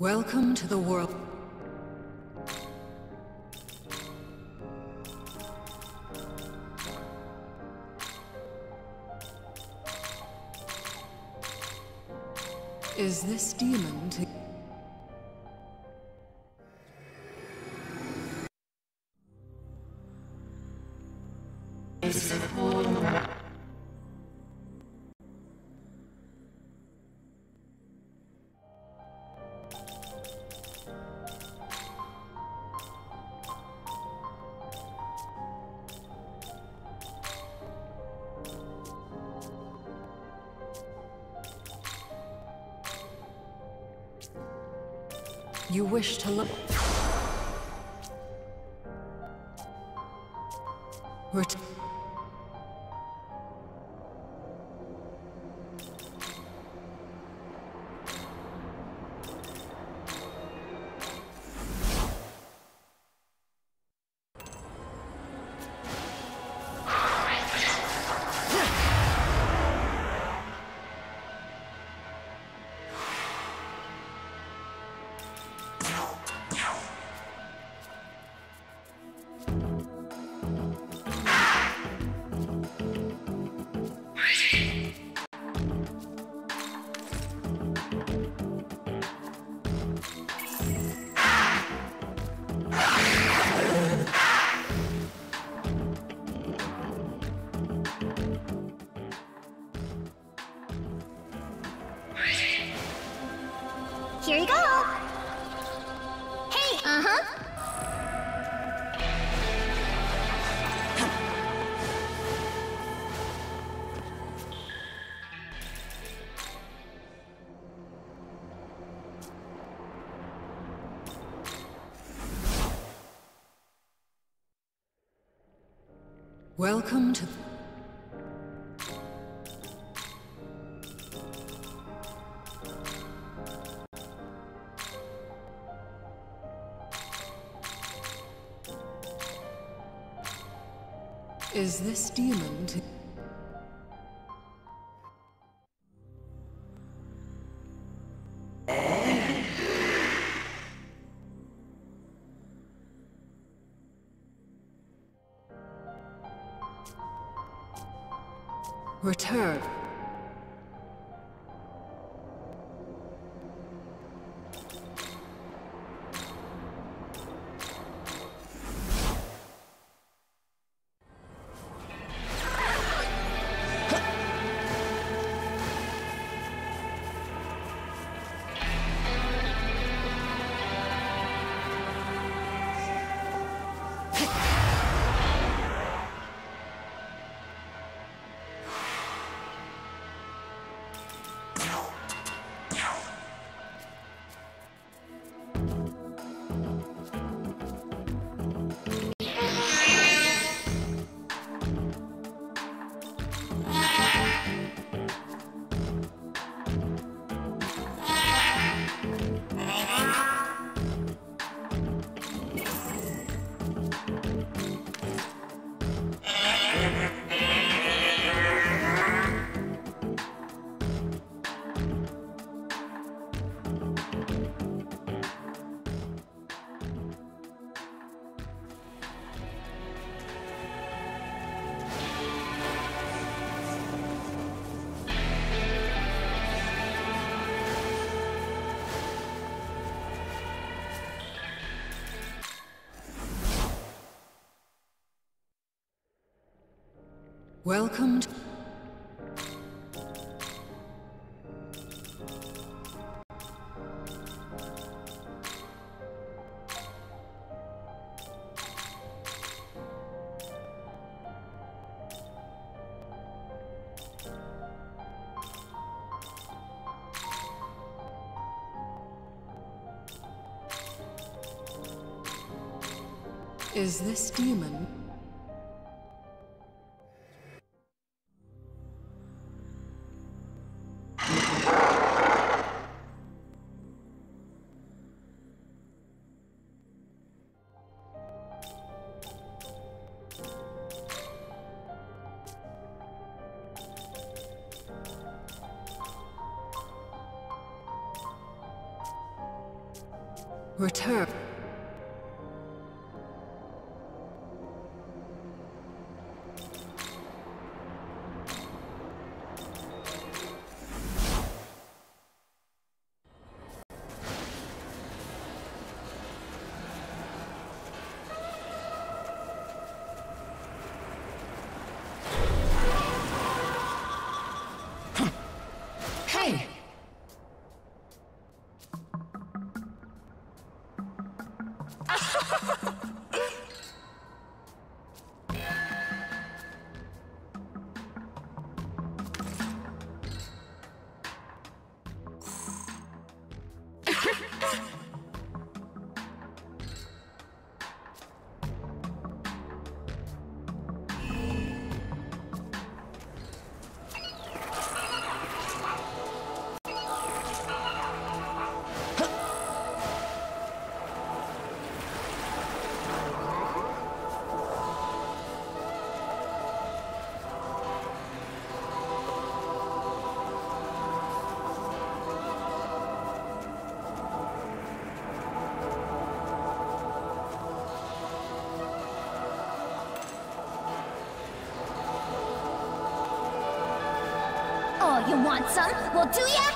Welcome to the world. Is this demon to... Welcome to... Is this demon to... Welcome to... Is this demon? Want some? Do ya?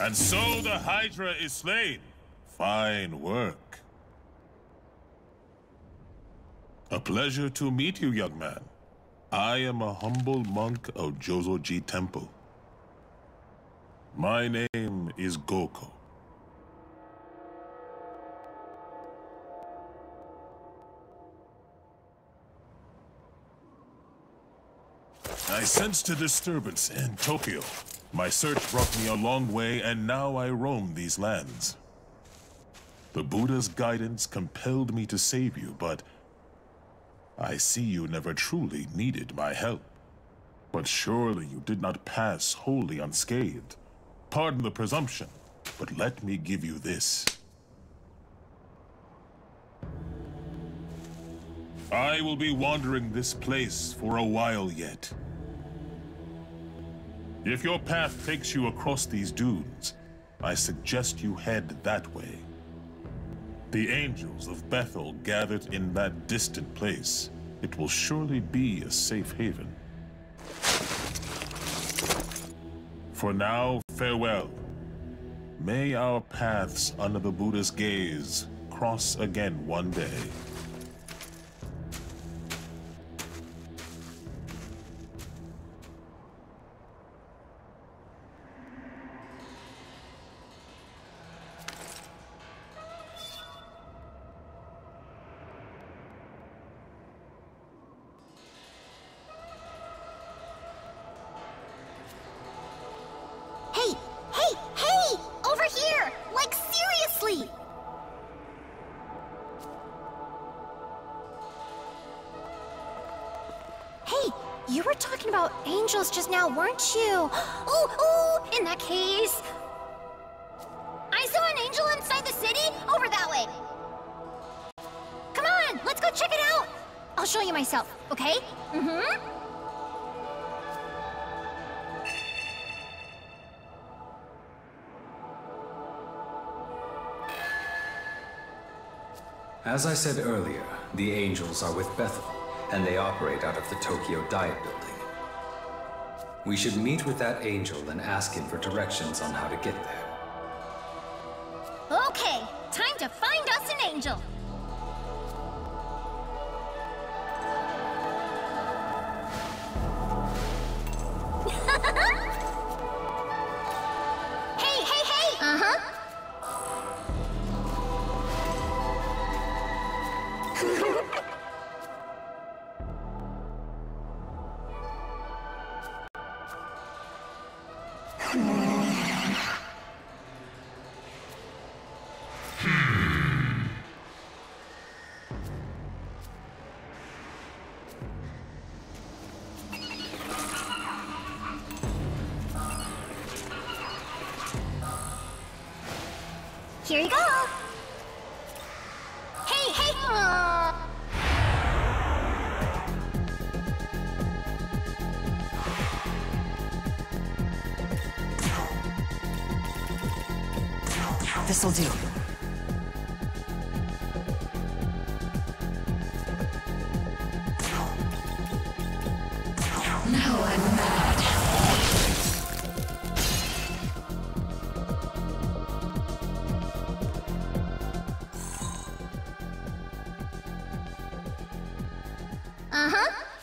And so the Hydra is slain. Fine work. A pleasure to meet you, young man. I am a humble monk of Zojoji Temple. My name is Goko. Sensed a disturbance in Tokyo. My search brought me a long way, and now I roam these lands. The Buddha's guidance compelled me to save you, but I see you never truly needed my help. But surely you did not pass wholly unscathed. Pardon the presumption, but let me give you this. I will be wandering this place for a while yet. If your path takes you across these dunes, I suggest you head that way. The angels of Bethel gathered in that distant place. It will surely be a safe haven. For now, farewell. May our paths under the Buddha's gaze cross again one day. As I said earlier, the angels are with Bethel, and they operate out of the Tokyo Diet Building. We should meet with that angel and ask him for directions on how to get there. Okay, time to find us an angel. Uh-huh.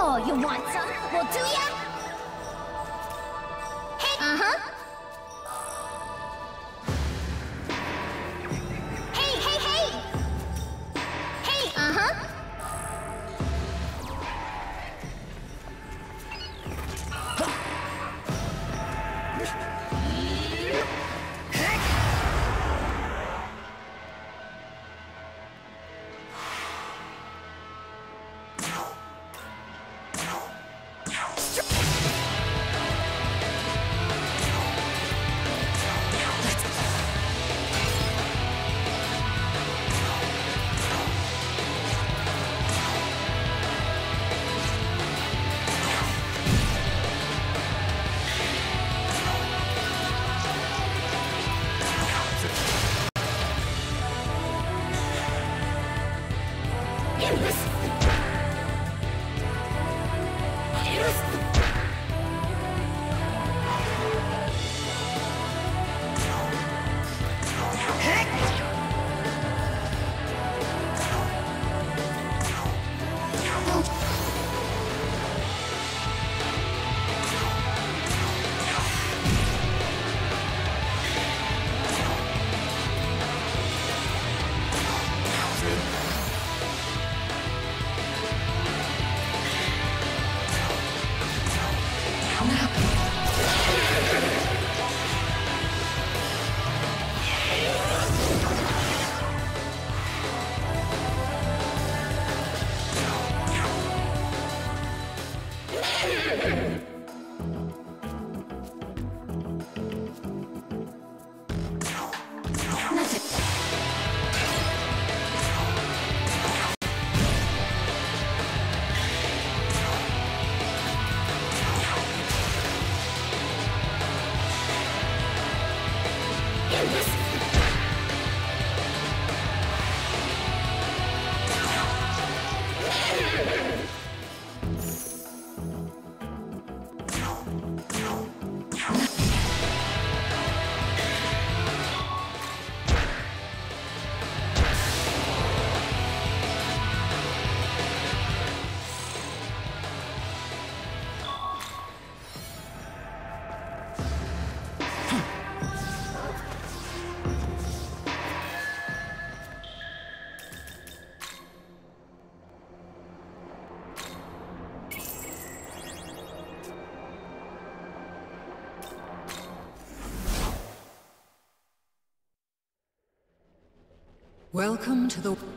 Oh, you want some? Well, do ya? Hey! Uh-huh. Welcome to the...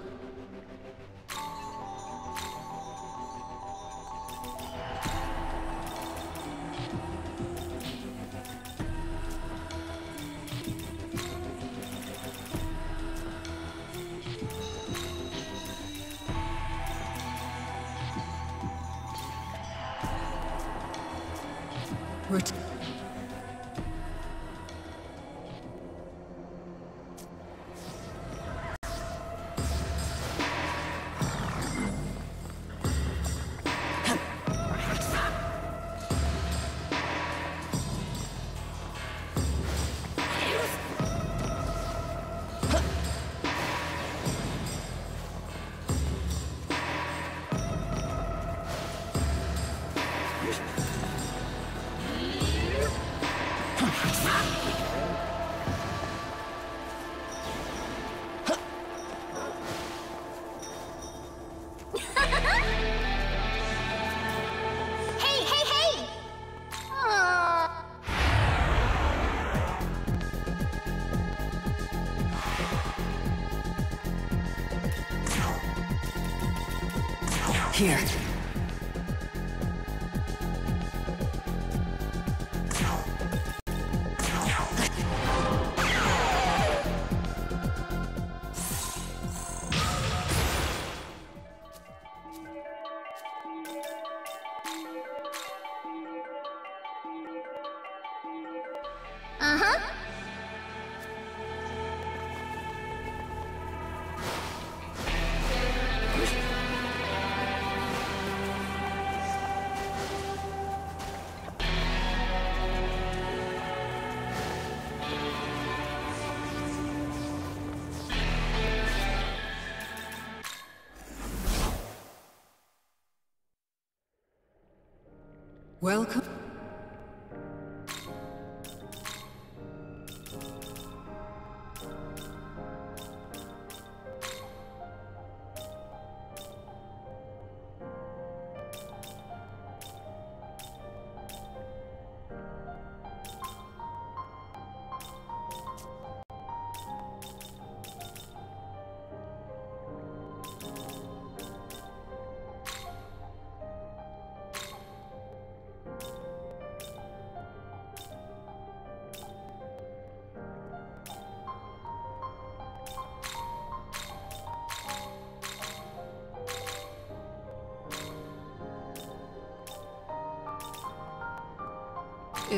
Welcome.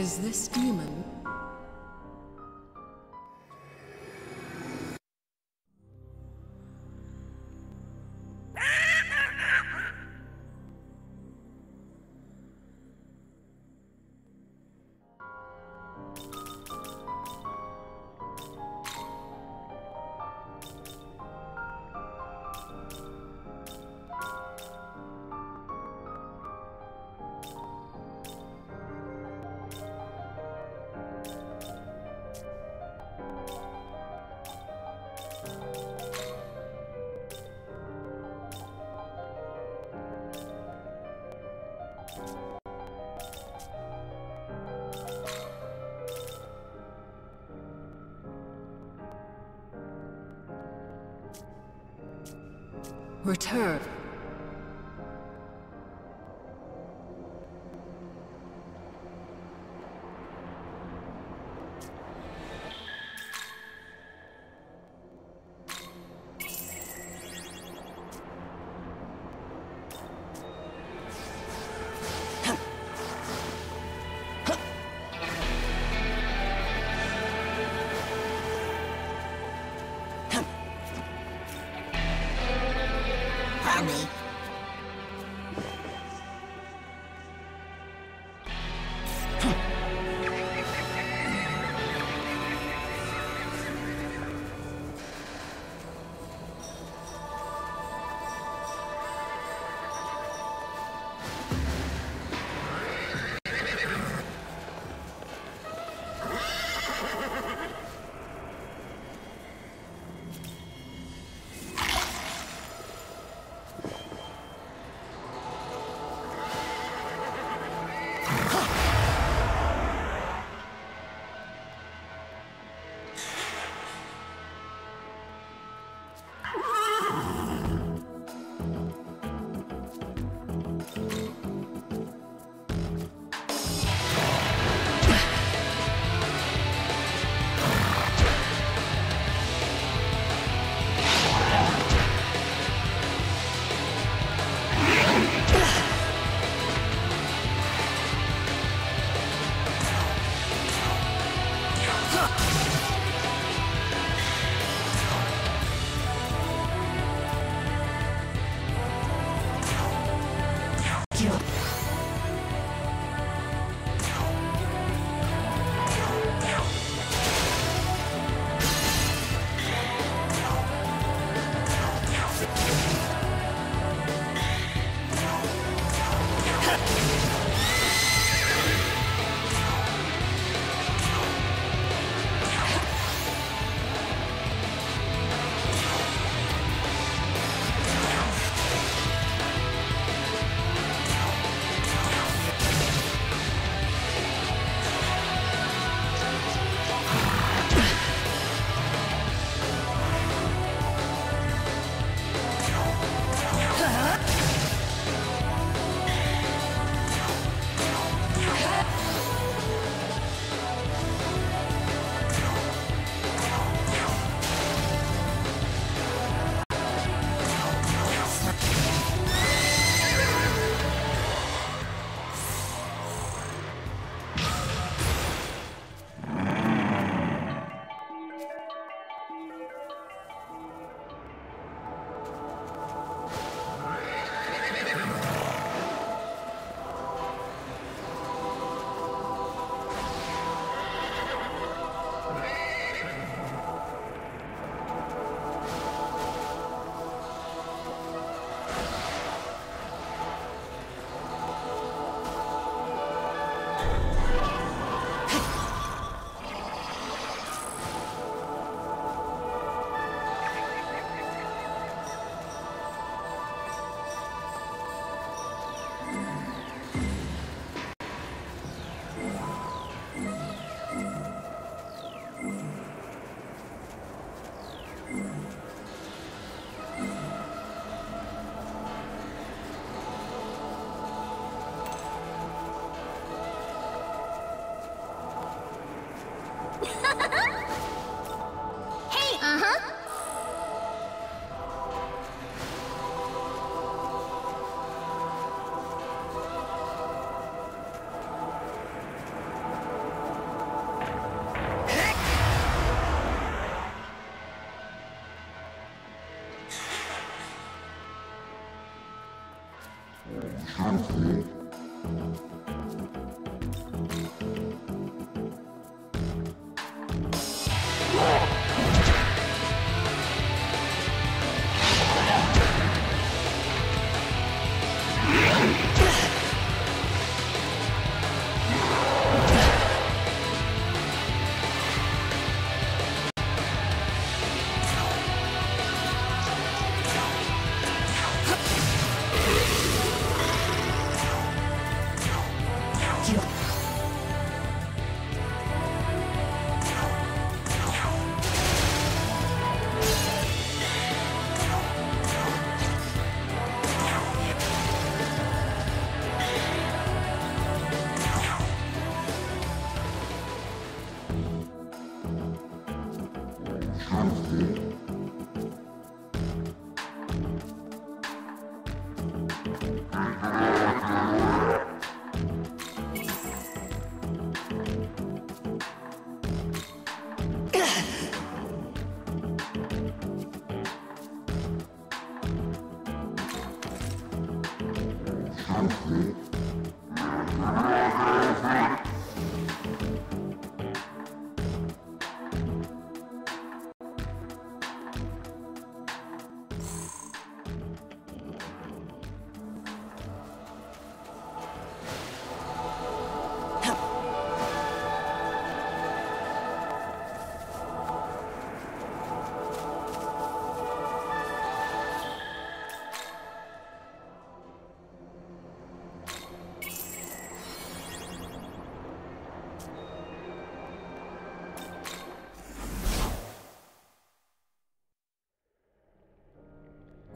Is this demon? Return.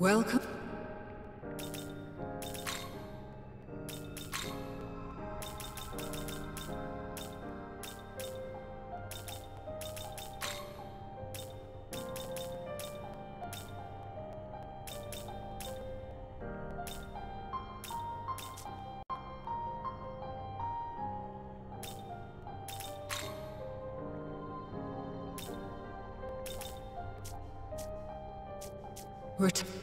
Welcome. Ret-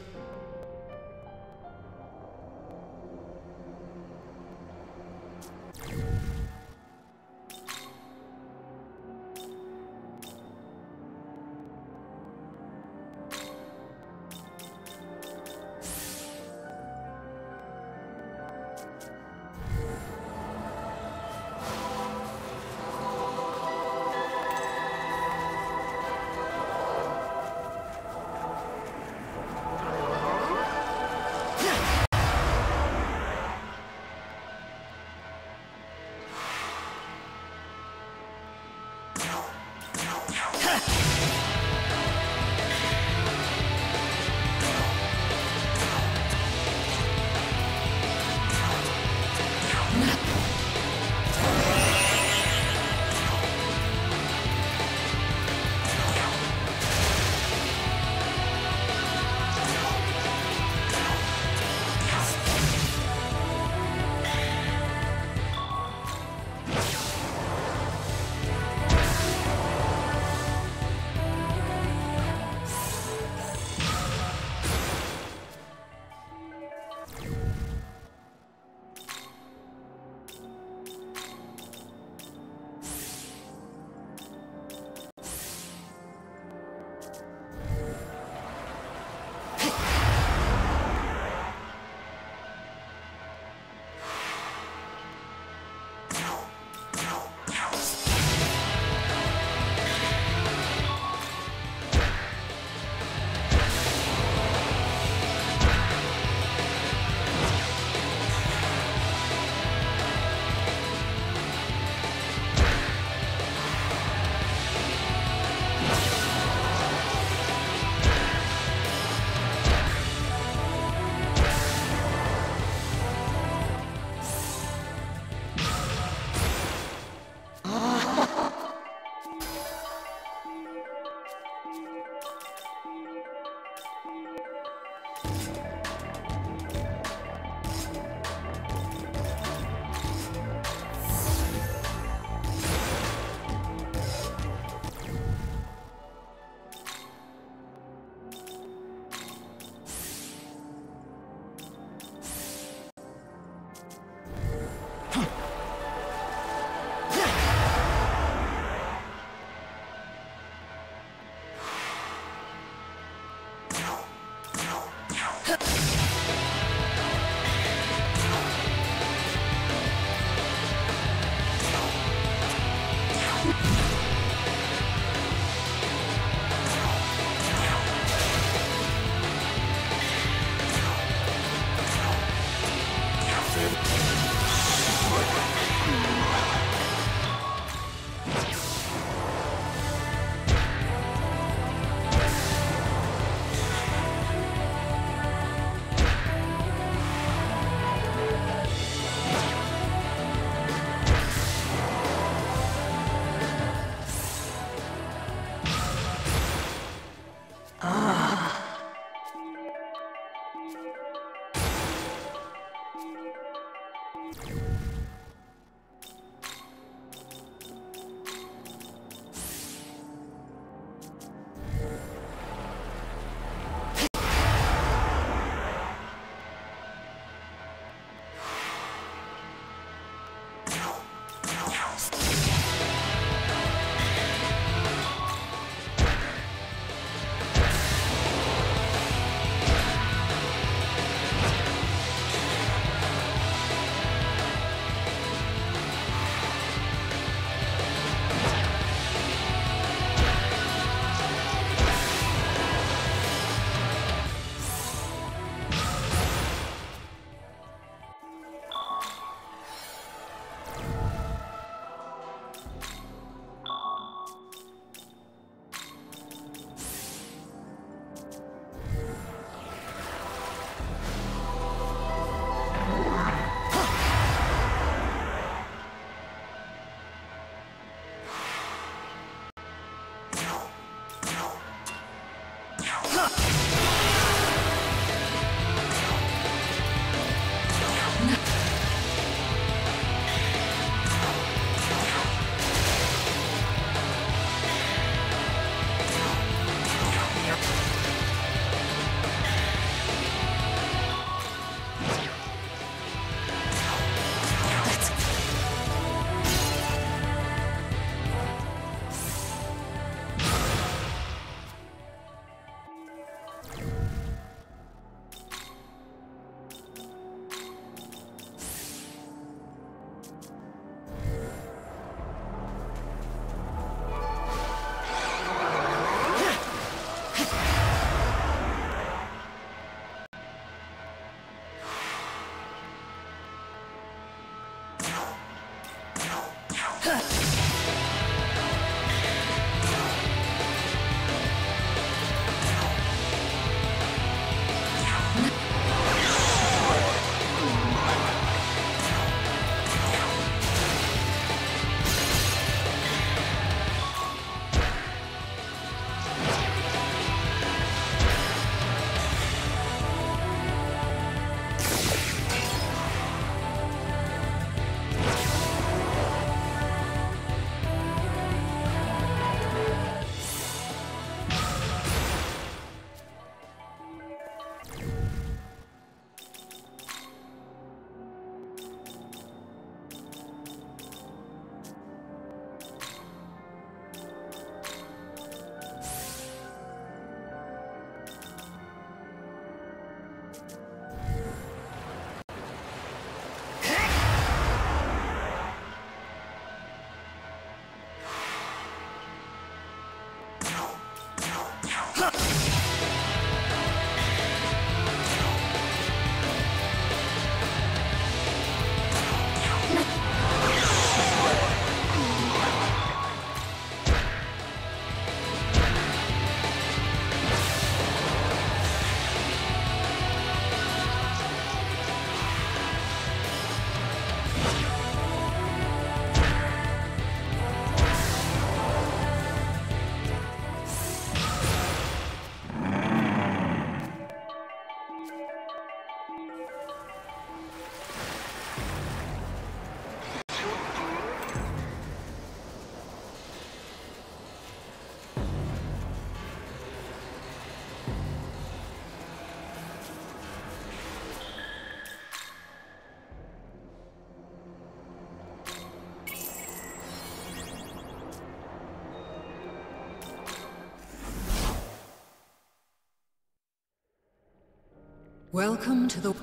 Welcome to the...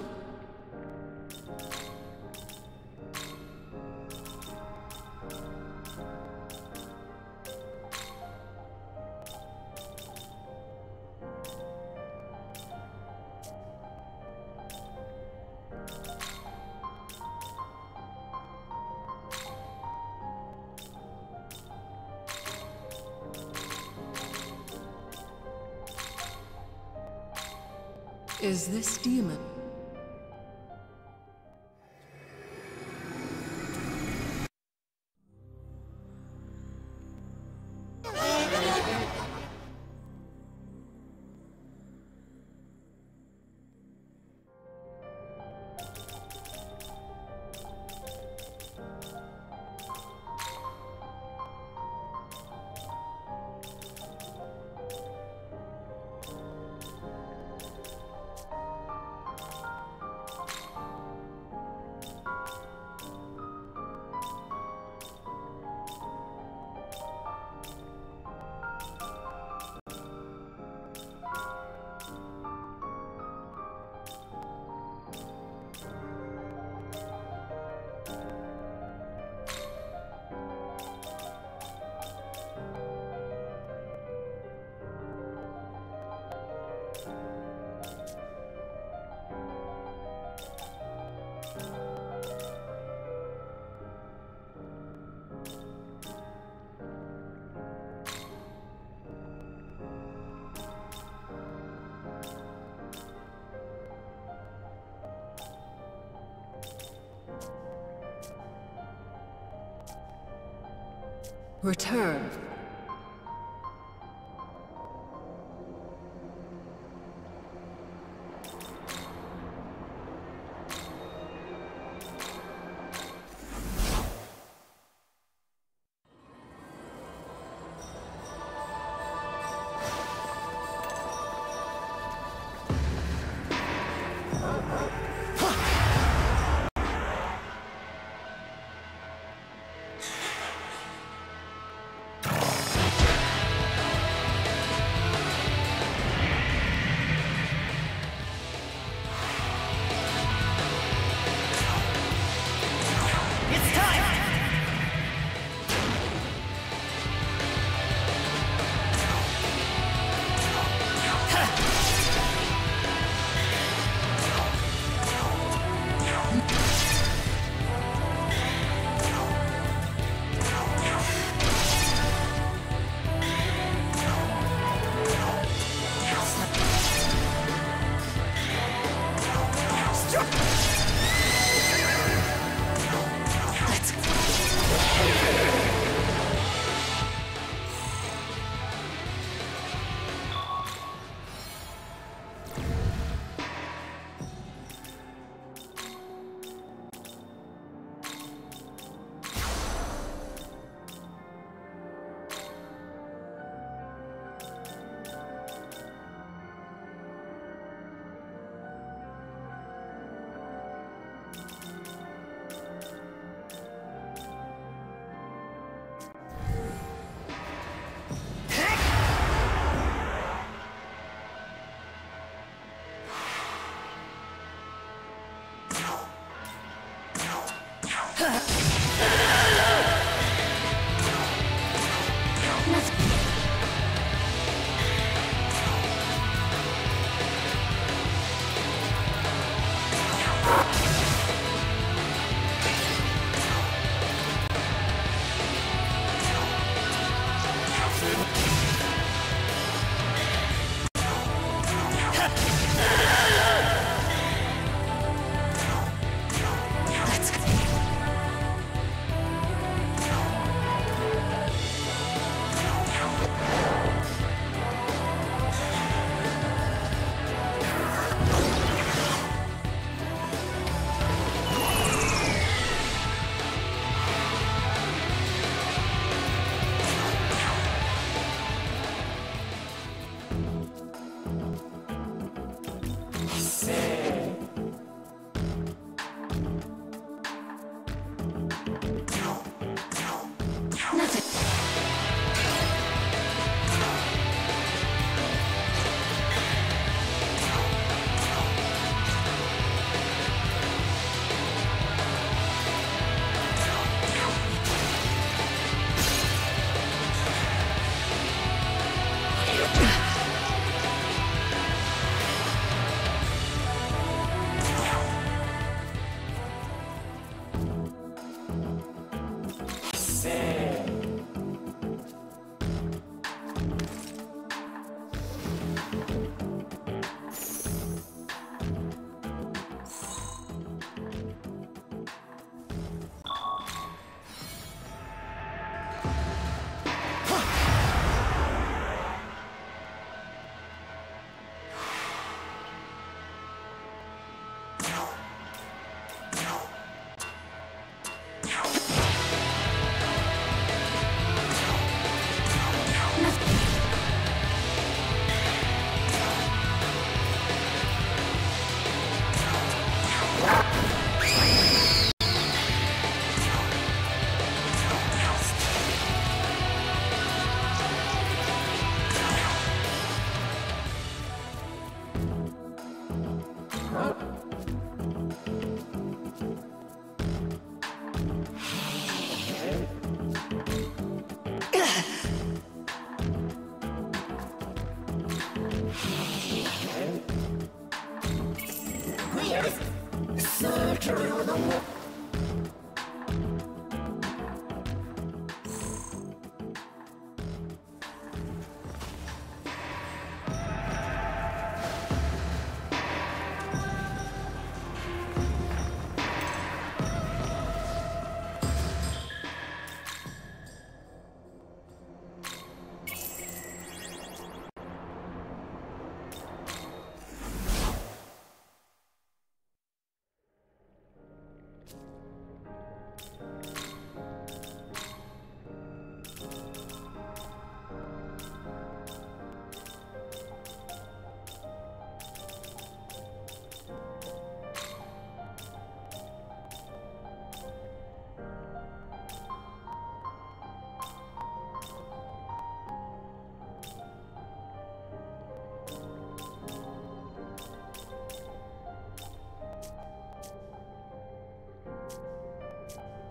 Return.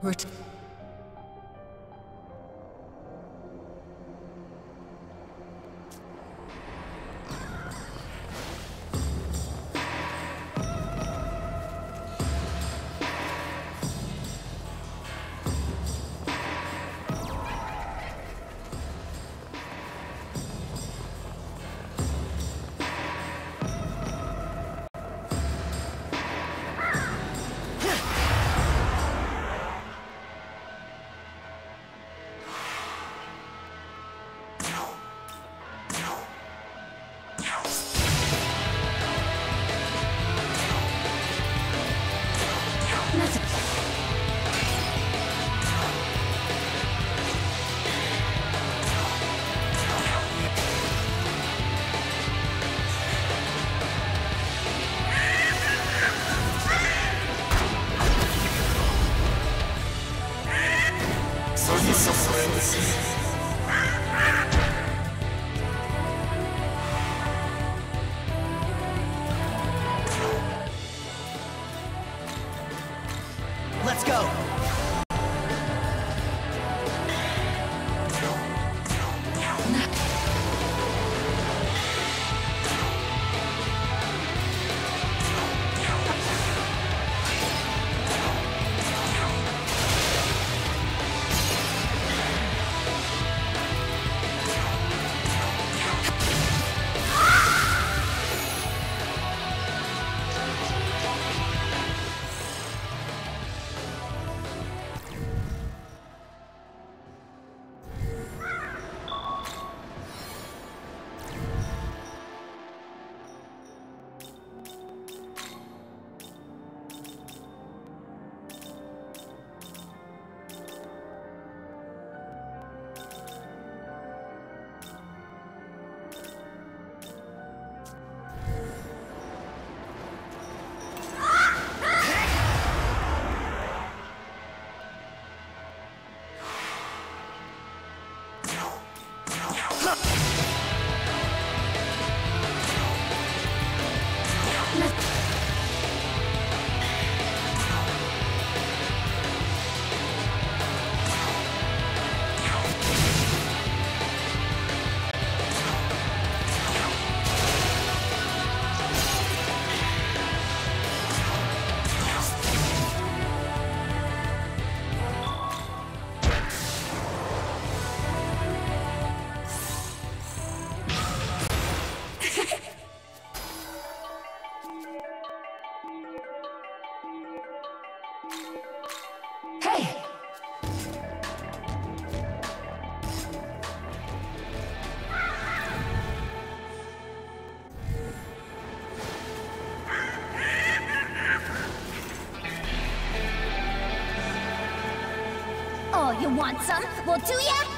Ret- want some? Well, do ya?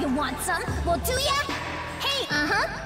You want some? Well, do ya? Hey, uh-huh.